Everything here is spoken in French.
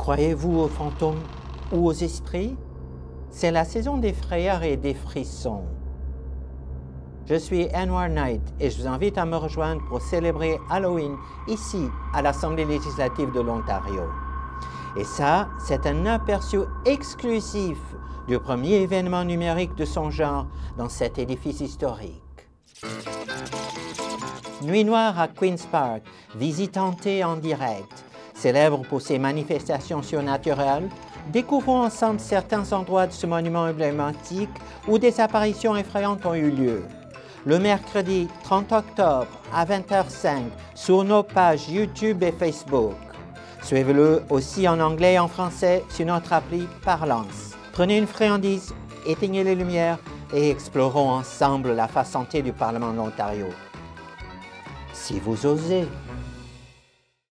Croyez-vous aux fantômes ou aux esprits? C'est la saison des frayeurs et des frissons. Je suis Anwar Knight et je vous invite à me rejoindre pour célébrer Halloween ici à l'Assemblée législative de l'Ontario. Et ça, c'est un aperçu exclusif du premier événement numérique de son genre dans cet édifice historique. Nuit Noire à Queen's Park, visitantée en direct. Célèbre pour ses manifestations surnaturelles, découvrons ensemble certains endroits de ce monument emblématique où des apparitions effrayantes ont eu lieu. Le mercredi 30 octobre à 20h05 sur nos pages YouTube et Facebook. Suivez-le aussi en anglais et en français sur notre appli Parlance. Prenez une friandise, éteignez les lumières et explorons ensemble la face santé du Parlement de l'Ontario. Si vous osez.